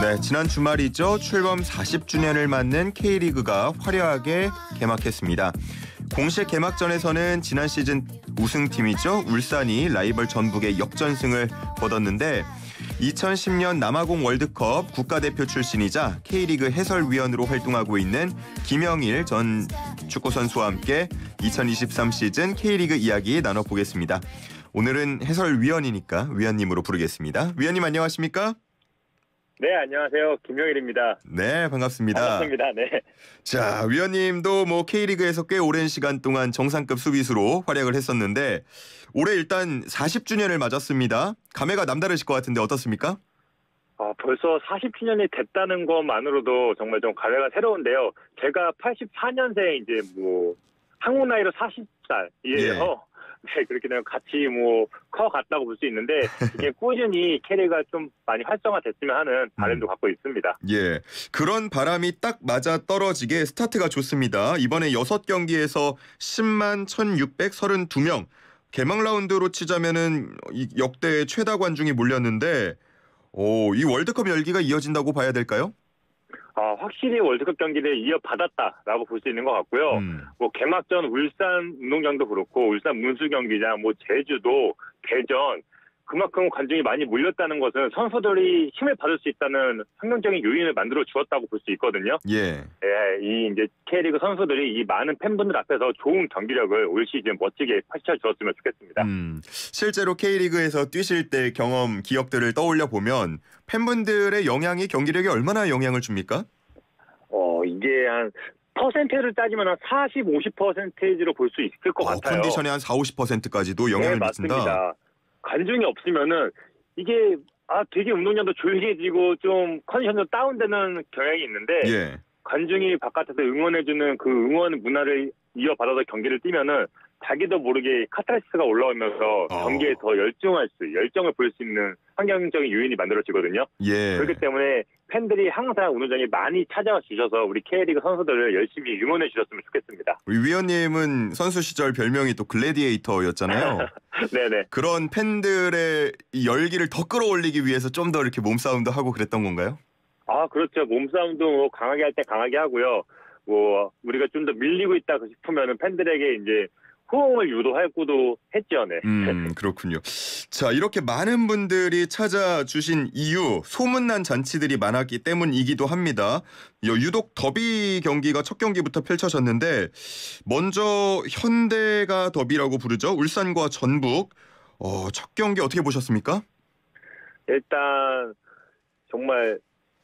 네, 지난 주말이죠. 출범 40주년을 맞는 K리그가 화려하게 개막했습니다. 공식 개막전에서는 지난 시즌 우승팀이죠. 울산이 라이벌 전북의 역전승을 거뒀는데 2010년 남아공 월드컵 국가대표 출신이자 K리그 해설위원으로 활동하고 있는 김영일 전 축구선수와 함께 2023 시즌 K리그 이야기 나눠보겠습니다. 오늘은 해설위원이니까 위원님으로 부르겠습니다. 위원님 안녕하십니까? 네, 안녕하세요. 김영일입니다. 네, 반갑습니다. 반갑습니다. 네. 자, 위원님도 뭐 K리그에서 꽤 오랜 시간 동안 정상급 수비수로 활약을 했었는데 올해 일단 40주년을 맞았습니다. 감회가 남다르실 것 같은데 어떻습니까? 아, 벌써 40주년이 됐다는 것만으로도 정말 좀 감회가 새로운데요. 제가 84년생 이제 뭐 한국 나이로 40살이에요. 네, 그렇게 되면 같이 뭐 커갔다고 볼 수 있는데 이게 꾸준히 캐리가 좀 많이 활성화됐으면 하는 바람도 음. 갖고 있습니다. 예. 그런 바람이 딱 맞아 떨어지게 스타트가 좋습니다. 이번에 6경기에서 10만 1,632명. 개막 라운드로 치자면은 이 역대 최다 관중이 몰렸는데 오, 이 월드컵 열기가 이어진다고 봐야 될까요? 아, 확실히 월드컵 경기를 이어받았다라고 볼 수 있는 것 같고요. 음. 뭐 개막전 울산 운동장도 그렇고 울산 문수 경기장, 뭐 제주도, 대전 그만큼 관중이 많이 몰렸다는 것은 선수들이 힘을 받을 수 있다는 환경적인 요인을 만들어 주었다고 볼 수 있거든요. 예. 예, 이 이제 K리그 선수들이 이 많은 팬분들 앞에서 좋은 경기력을 올 시즌 멋지게 펼쳐 주었으면 좋겠습니다. 음, 실제로 K리그에서 뛰실 때 경험, 기억들을 떠올려 보면 팬분들의 영향이 경기력에 얼마나 영향을 줍니까? 어, 이게 한 퍼센테이지를 따지면 한 40, 50%로 볼 수 있을 것 어, 같아요. 컨디션의 한 4, 50%까지도 영향을 네, 미친다. 맞습니다. 관중이 없으면은 이게 아 되게 운동장도 조용해지고 좀 컨디션도 다운되는 경향이 있는데 예. 관중이 바깥에서 응원해주는 그 응원 문화를 이어받아서 경기를 뛰면은 자기도 모르게 카타르시스가 올라오면서 어. 경기에 더 열중할 수, 열정을 보일 수 있는 환경적인 요인이 만들어지거든요. 예. 그렇기 때문에 팬들이 항상 운동장에 많이 찾아와 주셔서 우리 K리그 선수들을 열심히 응원해 주셨으면 좋겠습니다. 우리 위원님은 선수 시절 별명이 또 글래디에이터였잖아요. 네네. 그런 팬들의 이 열기를 더 끌어올리기 위해서 좀 더 이렇게 몸싸움도 하고 그랬던 건가요? 아, 그렇죠. 몸싸움도 뭐 강하게 할 때 강하게 하고요. 뭐 우리가 좀 더 밀리고 있다 싶으면은 팬들에게 이제 호응을 유도하고도 했죠. 네. 음, 그렇군요. 자, 이렇게 많은 분들이 찾아주신 이유, 소문난 잔치들이 많았기 때문이기도 합니다. 여- 유독 더비 경기가 첫 경기부터 펼쳐졌는데, 먼저 현대가 더비라고 부르죠. 울산과 전북. 어, 첫 경기 어떻게 보셨습니까? 일단 정말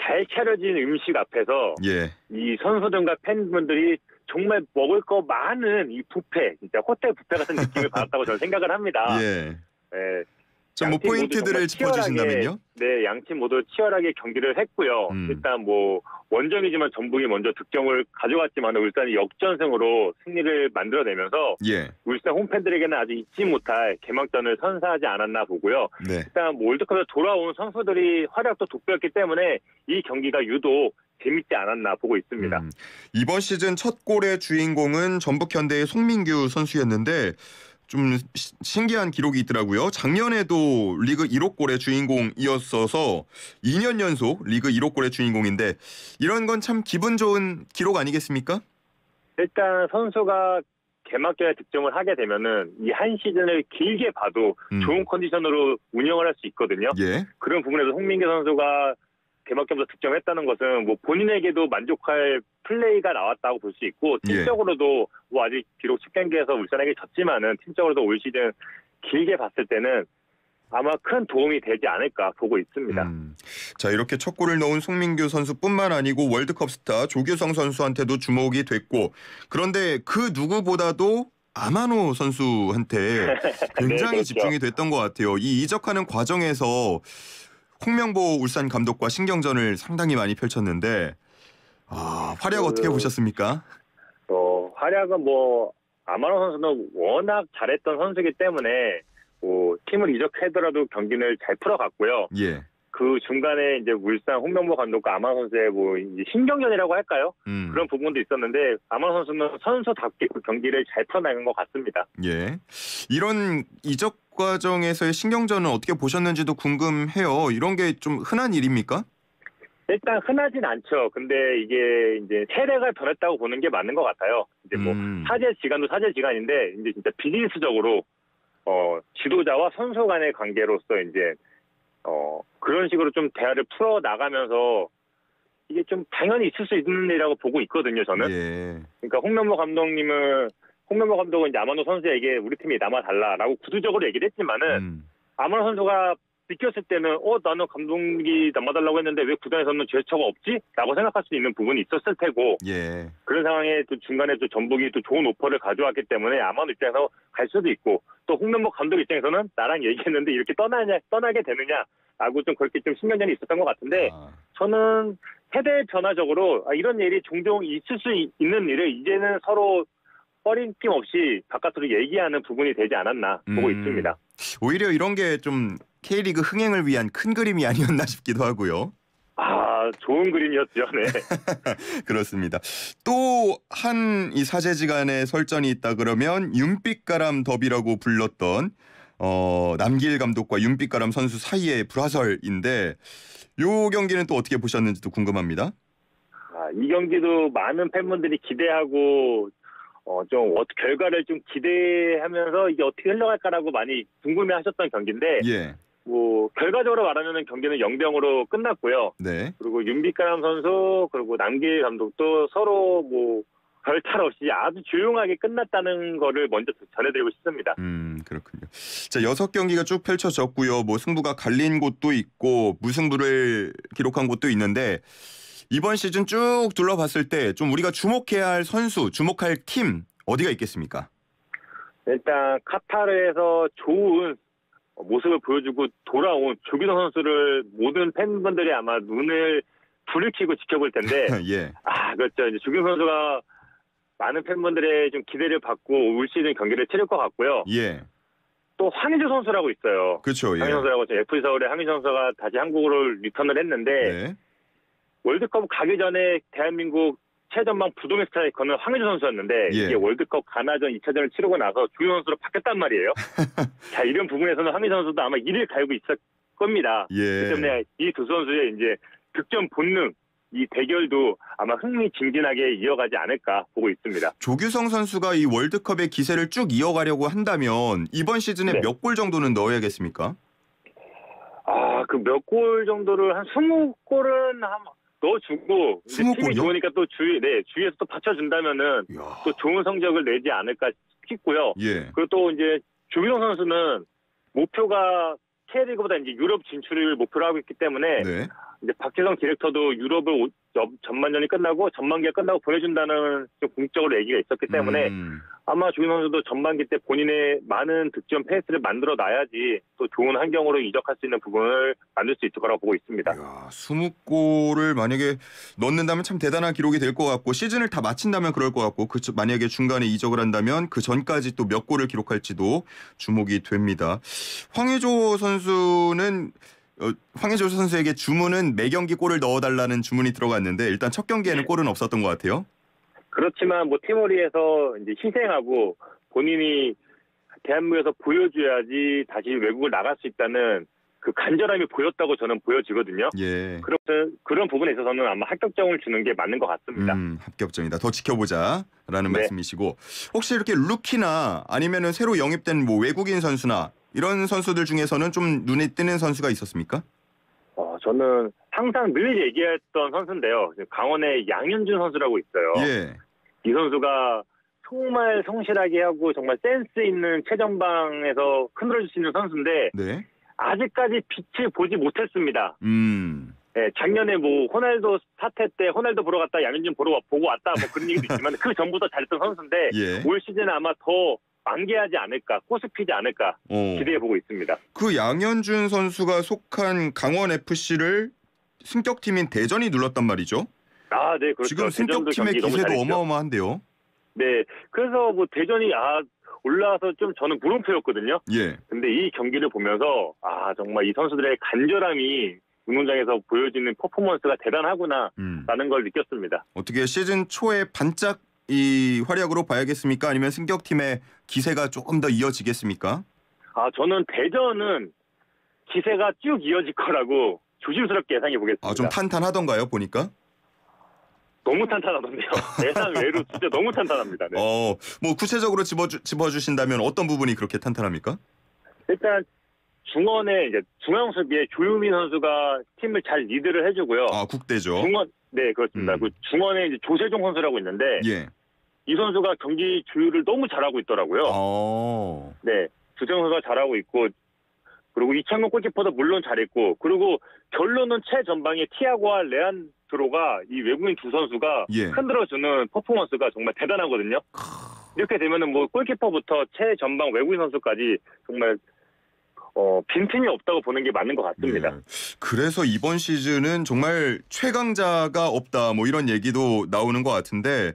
잘 차려진 음식 앞에서 예. 이 선수들과 팬분들이 정말 먹을 거 많은 이 뷔페, 진짜 호텔 뷔페 같은 느낌을 받았다고 저는 생각을 합니다. 예. 예, 좀뭐 포인트들을 짚어주신다면요? 네, 양팀 모두 치열하게 경기를 했고요. 음. 일단 뭐 원정이지만 전북이 먼저 득점을 가져갔지만 울산이 역전승으로 승리를 만들어내면서 예. 울산 홈팬들에게는 아직 잊지 못할 개막전을 선사하지 않았나 보고요. 네. 일단 뭐 월드컵에 돌아온 선수들이 활약도 돋보였기 때문에 이 경기가 유독 재밌지 않았나 보고 있습니다. 음, 이번 시즌 첫 골의 주인공은 전북 현대의 송민규 선수였는데 좀 시- 신기한 기록이 있더라고요. 작년에도 리그 1호 골의 주인공이었어서 2년 연속 리그 1호 골의 주인공인데 이런 건 참 기분 좋은 기록 아니겠습니까? 일단 선수가 개막전에 득점을 하게 되면은 이 한 시즌을 길게 봐도 음. 좋은 컨디션으로 운영을 할 수 있거든요. 예. 그런 부분에서 홍민기 선수가 개막전부터 득점했다는 것은 뭐 본인에게도 만족할 플레이가 나왔다고 볼 수 있고 예. 팀적으로도 뭐 아직 비록 10경기에서 울산에게 졌지만은 팀적으로도 올 시즌 길게 봤을 때는 아마 큰 도움이 되지 않을까 보고 있습니다. 음. 자 이렇게 첫 골을 넣은 송민규 선수뿐만 아니고 월드컵 스타 조규성 선수한테도 주목이 됐고 그런데 그 누구보다도 아마노 선수한테 굉장히 그렇죠. 집중이 됐던 것 같아요. 이 이적하는 과정에서 홍명보 울산 감독과 신경전을 상당히 많이 펼쳤는데 아, 활약 어떻게 그- 보셨습니까? 어, 활약은 뭐 아마노 선수는 워낙 잘했던 선수이기 때문에 뭐 팀을 이적하더라도 경기를 잘 풀어갔고요. 예. 그 중간에 이제 울산 홍명보 감독과 아마노 선수의 뭐 이제 신경전이라고 할까요? 음. 그런 부분도 있었는데 아마노 선수는 선수답게 그 경기를 잘 풀어나간 것 같습니다. 예. 이런 이적 과정에서의 신경전은 어떻게 보셨는지도 궁금해요. 이런 게 좀 흔한 일입니까? 일단 흔하진 않죠. 근데 이게 이제 세대가 변했다고 보는 게 맞는 것 같아요. 이제 뭐 음. 사제 지간도 사제 지간인데 이제 진짜 비즈니스적으로 어 지도자와 선수 간의 관계로서 이제 어 그런 식으로 좀 대화를 풀어 나가면서 이게 좀 당연히 있을 수 있는 일이라고 보고 있거든요. 저는. 예. 그러니까 홍명보 감독님은 홍명보 감독은 이제 아마노 선수에게 우리 팀이 남아 달라라고 구두적으로 얘기를 했지만은 음. 아마노 선수가 느꼈을 때는 어 나는 감독이 남아달라고 했는데 왜 구단에서는 제스처가 없지?라고 생각할 수 있는 부분이 있었을 테고 예. 그런 상황에 또 중간에 또 전북이 또 좋은 오퍼를 가져왔기 때문에 아마노 입장에서 갈 수도 있고 또 홍명보 감독 입장에서는 나랑 얘기했는데 이렇게 떠나냐 떠나게 되느냐라고 좀 그렇게 좀 신경전이 있었던 것 같은데 아, 저는 세대 변화적으로 아, 이런 일이 종종 있을 수 있- 있는 일을 이제는 서로 꺼림낌 없이 바깥으로 얘기하는 부분이 되지 않았나 보고 음. 있습니다. 오히려 이런 게 좀 K리그 흥행을 위한 큰 그림이 아니었나 싶기도 하고요. 아 좋은 그림이었죠. 네. 그렇습니다. 또 한 이 사제지간의 설전이 있다 그러면 윤빛가람 더비라고 불렀던 어, 남길 감독과 윤빛가람 선수 사이의 불화설인데 요 경기는 또 어떻게 보셨는지도 궁금합니다. 아, 이 경기도 많은 팬분들이 기대하고 어, 좀 어, 결과를 좀 기대하면서 이게 어떻게 흘러갈까라고 많이 궁금해하셨던 경기인데 예, 뭐 결과적으로 말하면 경기는 0병으로 끝났고요. 네, 그리고 윤빛가람 선수 그리고 남길 감독도 서로 뭐 별탈 없이 아주 조용하게 끝났다는 거를 먼저 전해드리고 싶습니다. 음 그렇군요. 자 여섯 경기가 쭉 펼쳐졌고요. 뭐 승부가 갈린 곳도 있고 무승부를 기록한 곳도 있는데 이번 시즌 쭉 둘러봤을 때 좀 우리가 주목해야 할 선수, 주목할 팀 어디가 있겠습니까? 일단 카타르에서 좋은 모습을 보여주고 돌아온 조기성 선수를 모든 팬분들이 아마 눈을 불을 켜고 지켜볼 텐데 예, 아 그렇죠 이제 조기성 선수가 많은 팬분들의 좀 기대를 받고 올 시즌 경기를 치를 것 같고요. 예, 또 황희조 선수라고 있어요. 그렇죠. 예. 황희 선수라고 FC 서울의 황희 선수가 다시 한국으로 리턴을 했는데 네. 월드컵 가기 전에 대한민국 최전방 부동의 스트라이커는 황희조 선수였는데 예. 이게 월드컵 가나전 2차전을 치르고 나서 주요 선수로 바뀌었단 말이에요. 자 이런 부분에서는 황희조 선수도 아마 이를 갈고 있을 겁니다. 예. 그렇기 때문에 이 두 선수의 이제 득점 본능 이 대결도 아마 흥미진진하게 이어가지 않을까 보고 있습니다. 조규성 선수가 이 월드컵의 기세를 쭉 이어가려고 한다면 이번 시즌에 네. 몇골 정도는 넣어야겠습니까? 아 그 몇 골 정도를 한 20골은 한 넣어주고 이제 20 팀이 골이요? 좋으니까 또 주위 네 주위에서 또 받쳐준다면은 이야. 또 좋은 성적을 내지 않을까 싶고요. 예. 그리고 또 이제 조기성 선수는 목표가 K리그보다 이제 유럽 진출을 목표로 하고 있기 때문에 네. 이제 박지성 디렉터도 유럽을 전반전이 끝나고 전반기가 끝나고 보내준다는 좀 공적으로 얘기가 있었기 때문에 음, 아마 조기성 선수도 전반기 때 본인의 많은 득점 페이스를 만들어 놔야지 또 좋은 환경으로 이적할 수 있는 부분을 만들 수 있을 거라고 보고 있습니다. 이야, 20골을 만약에 넣는다면 참 대단한 기록이 될 것 같고 시즌을 다 마친다면 그럴 것 같고 그 만약에 중간에 이적을 한다면 그 전까지 또 몇 골을 기록할지도 주목이 됩니다. 황의조 선수는 어, 황의조 선수에게 주문은 매 경기 골을 넣어달라는 주문이 들어갔는데 일단 첫 경기에는 네. 골은 없었던 것 같아요. 그렇지만 뭐 티모리에서 이제 희생하고 본인이 대한민국에서 보여줘야지 다시 외국을 나갈 수 있다는 그 간절함이 보였다고 저는 보여지거든요. 예. 그런 그런 부분에 있어서는 아마 합격점을 주는 게 맞는 것 같습니다. 음, 합격점이다. 더 지켜보자라는 네. 말씀이시고 혹시 이렇게 루키나 아니면은 새로 영입된 뭐 외국인 선수나 이런 선수들 중에서는 좀 눈에 띄는 선수가 있었습니까? 어, 저는 항상 늘 얘기했던 선수인데요. 강원의 양현준 선수라고 있어요. 예. 이 선수가 정말 성실하게 하고 정말 센스 있는 최전방에서 흔들어줄 수 있는 선수인데 네. 아직까지 빛을 보지 못했습니다. 음. 예, 작년에 뭐 호날두 사태 때 호날두 보러 갔다 양현준 보러 와- 보고 왔다 뭐 그런 얘기도 있지만 그 전부터 잘했던 선수인데 예. 올 시즌에 아마 더 만개하지 않을까 꼬습히지 않을까 어. 기대해 보고 있습니다. 그 양현준 선수가 속한 강원 FC를 승격팀인 대전이 눌렀단 말이죠. 아, 네, 그렇죠. 지금 승격팀의 기세도. 어마어마한데요. 네, 그래서 뭐 대전이 아 올라와서 좀 저는 물음표였거든요. 예. 근데 이 경기를 보면서 아 정말 이 선수들의 간절함이 운동장에서 보여지는 퍼포먼스가 대단하구나라는 음. 걸 느꼈습니다. 어떻게 시즌 초에 반짝 이 활약으로 봐야겠습니까? 아니면 승격팀의 기세가 조금 더 이어지겠습니까? 아 저는 대전은 기세가 쭉 이어질 거라고 조심스럽게 예상해 보겠습니다. 아, 좀 탄탄하던가요, 보니까? 너무 탄탄하던데요. 예상 외로 진짜 너무 탄탄합니다. 네. 어, 뭐 구체적으로 집어주, 짚어주신다면 어떤 부분이 그렇게 탄탄합니까? 일단 중원에 이제 중앙 수비에 조유민 선수가 팀을 잘 리드를 해주고요. 아, 국대죠. 중원 네 그렇습니다. 음. 그 중원에 이제 조세종 선수라고 있는데 예. 이 선수가 경기 조율을 너무 잘하고 있더라고요. 어. 네 조세종 선수가 잘하고 있고 그리고 이창용 골키퍼도 물론 잘했고 그리고 결론은 최전방에 티아고와 레안드로가 이 외국인 두 선수가 예. 흔들어주는 퍼포먼스가 정말 대단하거든요. 이렇게 되면은 뭐 골키퍼부터 최전방 외국인 선수까지 정말 어, 빈틈이 없다고 보는 게 맞는 것 같습니다. 예. 그래서 이번 시즌은 정말 최강자가 없다 뭐 이런 얘기도 나오는 것 같은데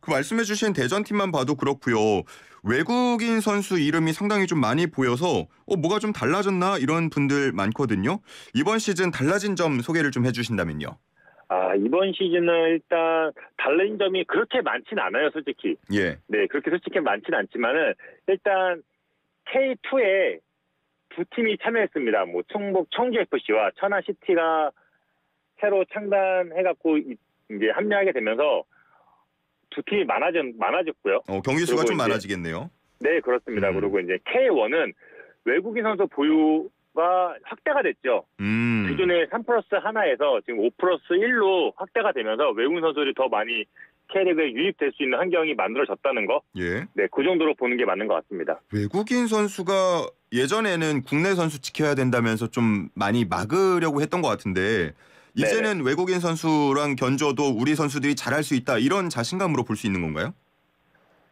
그 말씀해주신 대전팀만 봐도 그렇고요. 외국인 선수 이름이 상당히 좀 많이 보여서 어 뭐가 좀 달라졌나 이런 분들 많거든요. 이번 시즌 달라진 점 소개를 좀 해주신다면요. 아 이번 시즌은 일단 달라진 점이 그렇게 많진 않아요, 솔직히. 예. 네, 그렇게 솔직히 많진 않지만은 일단 K2에 두 팀이 참여했습니다. 뭐 충북 청주 FC와 천안 시티가 새로 창단해갖고 이- 이제 합류하게 되면서 두 팀이 많아졌 많아졌고요. 어 경기 수가 좀 이제- 많아지겠네요. 네, 그렇습니다. 음. 그리고 이제 K1은 외국인 선수 보유가 확대가 됐죠. 음. 기존의 3 플러스 하나에서 지금 5 플러스 1로 확대가 되면서 외국인 선수들이 더 많이 K리그에 유입될 수 있는 환경이 만들어졌다는 거, 예. 네, 그 정도로 보는 게 맞는 것 같습니다. 외국인 선수가 예전에는 국내 선수 지켜야 된다면서 좀 많이 막으려고 했던 것 같은데 이제는 외국인 선수랑 견줘도 우리 선수들이 잘할 수 있다 이런 자신감으로 볼 수 있는 건가요?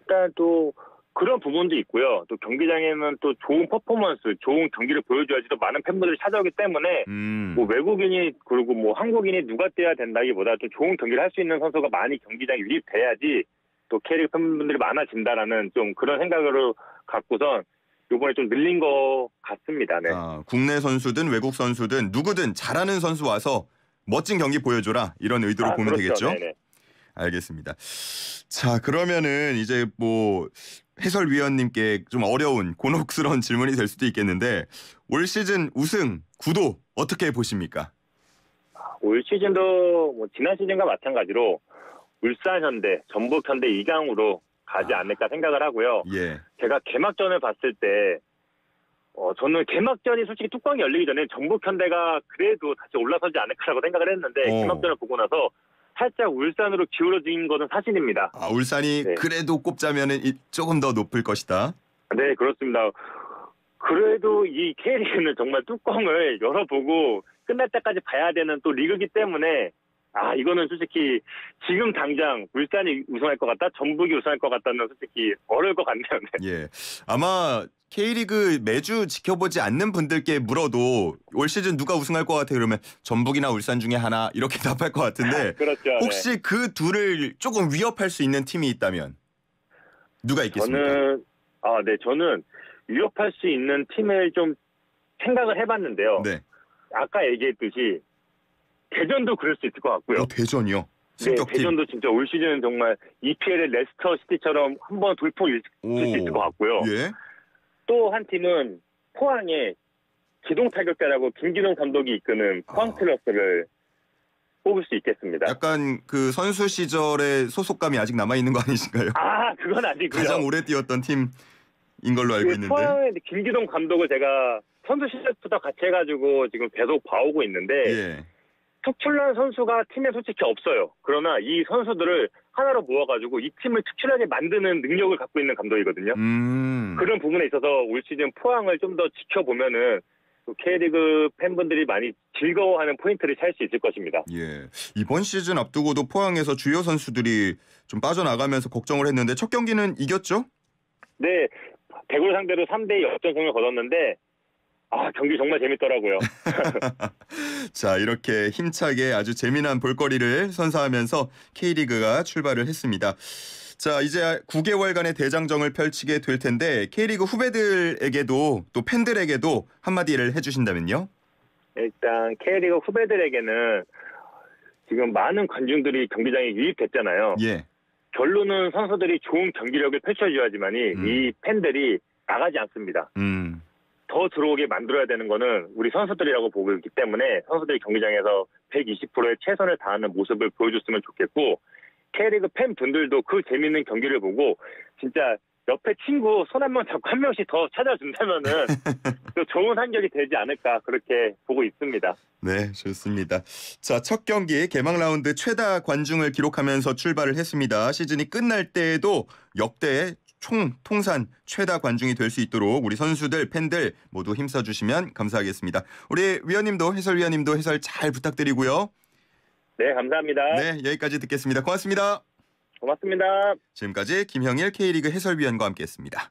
일단 또 그런 부분도 있고요. 또 경기장에는 또 좋은 퍼포먼스, 좋은 경기를 보여줘야지 또 많은 팬분들이 찾아오기 때문에 음. 뭐 외국인이 그리고 뭐 한국인이 누가 뛰어야 된다기보다 좀 좋은 경기를 할 수 있는 선수가 많이 경기장에 유입돼야지 또 K리그 팬분들이 많아진다라는 좀 그런 생각으로 갖고선 이번에 좀 늘린 것 같습니다. 네. 아, 국내 선수든 외국 선수든 누구든 잘하는 선수 와서 멋진 경기 보여줘라 이런 의도로 아, 보면 그렇죠. 되겠죠? 네네. 알겠습니다. 자 그러면은 이제 뭐 해설위원님께 좀 어려운 곤혹스러운 질문이 될 수도 있겠는데 올 시즌 우승 구도 어떻게 보십니까? 올 시즌도 뭐 지난 시즌과 마찬가지로 울산 현대, 전북 현대 2강으로 가지 아. 않을까 생각을 하고요. 예. 제가 개막전을 봤을 때 어, 저는 개막전이 솔직히 뚜껑이 열리기 전에 전북 현대가 그래도 다시 올라서지 않을까라고 생각을 했는데 어. 개막전을 보고 나서 살짝 울산으로 기울어진 것은 사실입니다. 아, 울산이 네. 그래도 꼽자면은 이- 조금 더 높을 것이다. 네, 그렇습니다. 그래도 이 K리그는 정말 뚜껑을 열어보고 끝날 때까지 봐야 되는 또 리그기 때문에 아 이거는 솔직히 지금 당장 울산이 우승할 것 같다, 전북이 우승할 것 같다는 솔직히 어려울 것 같네요. 네. 예. 아마 K리그 매주 지켜보지 않는 분들께 물어도 올 시즌 누가 우승할 것 같아 그러면 전북이나 울산 중에 하나 이렇게 답할 것 같은데 그렇죠. 네. 혹시 그 둘을 조금 위협할 수 있는 팀이 있다면 누가 있겠습니까? 저는 아, 네, 저는 위협할 수 있는 팀을 좀 생각을 해봤는데요. 네. 아까 얘기했듯이 대전도 그럴 수 있을 것 같고요. 어, 대전이요. 네, 승격팀. 대전도 진짜 올 시즌은 정말 EPL의 레스터 시티처럼 한번 돌풍을 일으킬 수 있을 것 같고요. 예. 또 한 팀은 포항의 기동 타격대라고 김기동 감독이 이끄는 포항 아. 플러스를 뽑을 수 있겠습니다. 약간 그 선수 시절의 소속감이 아직 남아 있는 거 아니신가요? 아, 그건 아니고요. 가장 오래 뛰었던 팀인 걸로 알고 그 있는데. 포항의 김기동 감독을 제가 선수 시절부터 같이 해가지고 지금 계속 봐오고 있는데 예. 특출난 선수가 팀에 솔직히 없어요. 그러나 이 선수들을 하나로 모아가지고 이 팀을 특출나게 만드는 능력을 갖고 있는 감독이거든요. 음. 그런 부분에 있어서 올 시즌 포항을 좀 더 지켜보면은 또 K리그 팬분들이 많이 즐거워하는 포인트를 찾을 수 있을 것입니다. 예. 이번 시즌 앞두고도 포항에서 주요 선수들이 좀 빠져나가면서 걱정을 했는데 첫 경기는 이겼죠? 네, 대구를 상대로 3대2 역전승을 거뒀는데 아 경기 정말 재밌더라고요. 자, 이렇게 힘차게 아주 재미난 볼거리를 선사하면서 K리그가 출발을 했습니다. 자, 이제 9개월간의 대장정을 펼치게 될 텐데 K리그 후배들에게도 또 팬들에게도 한마디를 해주신다면요? 일단 K리그 후배들에게는 지금 많은 관중들이 경기장에 유입됐잖아요. 예. 결론은 선수들이 좋은 경기력을 펼쳐줘야지만이 음. 이 팬들이 나가지 않습니다. 음. 더더 들어오게 만들어야 되는 거는 우리 선수들이라고 보고 있기 때문에 선수들이 경기장에서 120%의 최선을 다하는 모습을 보여줬으면 좋겠고 K리그 팬분들도 그 재밌는 경기를 보고 진짜 옆에 친구 손 한 명 잡고 한 명씩 더 찾아준다면은 또 좋은 한결이 되지 않을까 그렇게 보고 있습니다. 네, 좋습니다. 자, 첫 경기 개막 라운드 최다 관중을 기록하면서 출발을 했습니다. 시즌이 끝날 때에도 역대 총 통산 최다 관중이 될 수 있도록 우리 선수들, 팬들 모두 힘써 주시면 감사하겠습니다. 우리 위원님도 해설위원님도 해설 잘 부탁드리고요. 네, 감사합니다. 네, 여기까지 듣겠습니다. 고맙습니다. 고맙습니다. 지금까지 김형일 K리그 해설위원과 함께했습니다.